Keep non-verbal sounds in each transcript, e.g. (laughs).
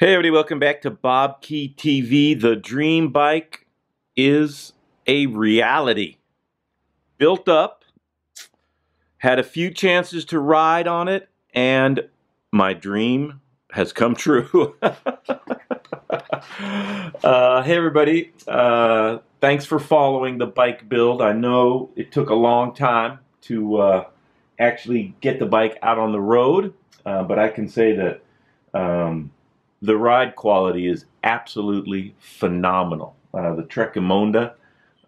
Hey everybody, welcome back to Bobke TV. The dream bike is a reality. Built up, had a few chances to ride on it, and my dream has come true. (laughs) uh, hey everybody, uh, thanks for following the bike build. I know it took a long time to uh, actually get the bike out on the road, uh, but I can say that um, the ride quality is absolutely phenomenal. Uh, the Trek Emonda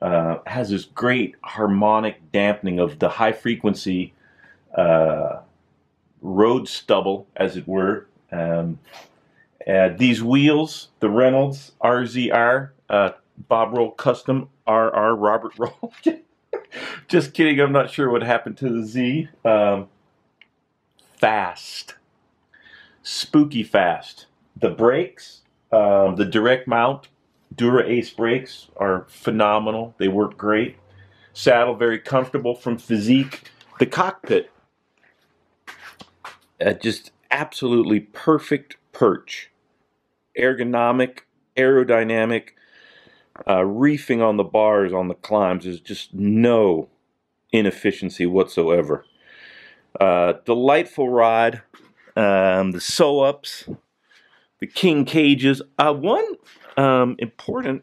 uh, has this great harmonic dampening of the high frequency uh, road stubble, as it were. Um, uh, these wheels, the Reynolds RZR, uh, Bob Roll Custom RR Robert Roll. (laughs) Just kidding, I'm not sure what happened to the Z. Um, fast. Spooky fast. The brakes, um, the direct mount Dura Ace brakes are phenomenal. They work great. Saddle very comfortable from Fizik. The cockpit, uh, just absolutely perfect perch. Ergonomic, aerodynamic, uh, reefing on the bars on the climbs. is just no inefficiency whatsoever. Uh, delightful ride. Um, the sew ups, the king cages. Uh, one um, important,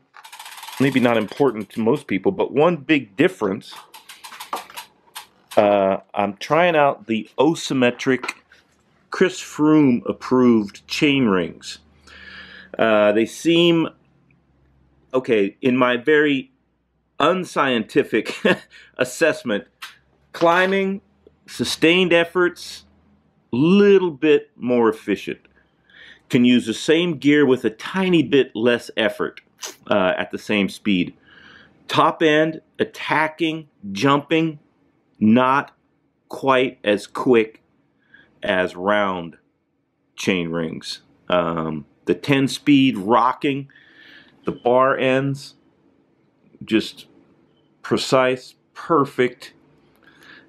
maybe not important to most people, but one big difference. Uh, I'm trying out the Osymetric Chris Froome approved chain rings. Uh, they seem okay in my very unscientific (laughs) assessment. Climbing, sustained efforts, little bit more efficient can use the same gear with a tiny bit less effort uh, at the same speed. Top end, attacking, jumping, not quite as quick as round chain rings. Um, the 10 speed rocking, the bar ends, just precise, perfect.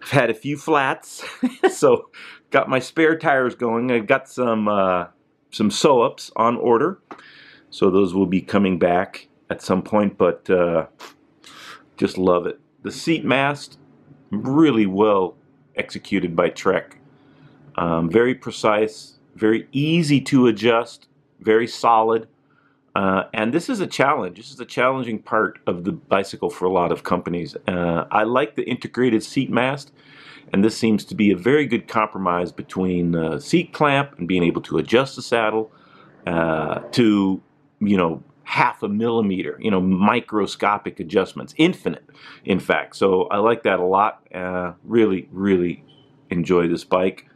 I've had a few flats, (laughs) so got my spare tires going. I've got some uh, some sew-ups on order. So those will be coming back at some point, but uh, just love it. The seat mast, really well executed by Trek. Um, very precise, very easy to adjust, very solid. Uh, and this is a challenge. This is a challenging part of the bicycle for a lot of companies. Uh, I like the integrated seat mast. And this seems to be a very good compromise between uh, seat clamp and being able to adjust the saddle uh, to, you know, half a millimeter, you know, microscopic adjustments, infinite, in fact. So I like that a lot. Uh, really, really enjoy this bike.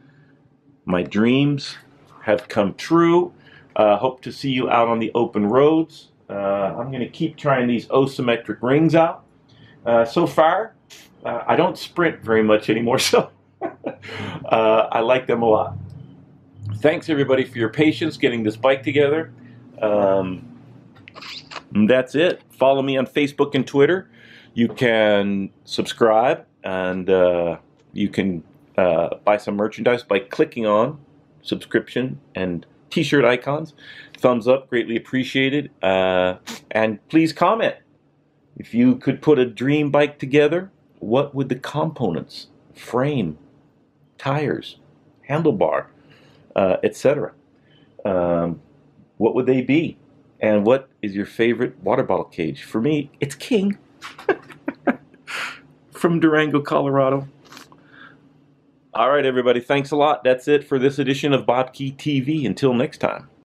My dreams have come true. Uh, hope to see you out on the open roads. Uh, I'm going to keep trying these Osymetric rings out. Uh, so far, uh, I don't sprint very much anymore, (laughs) so uh, I like them a lot. Thanks everybody for your patience getting this bike together. Um, that's it. Follow me on Facebook and Twitter. You can subscribe and uh, you can buy some merchandise by clicking on subscription and t-shirt icons. Thumbs up, greatly appreciated. Uh, and please comment. If you could put a dream bike together, what would the components, frame, tires, handlebar, uh, etc., um, what would they be? And what is your favorite water bottle cage? For me, it's King (laughs) from Durango, Colorado. All right, everybody. Thanks a lot. That's it for this edition of Bobke TV. Until next time.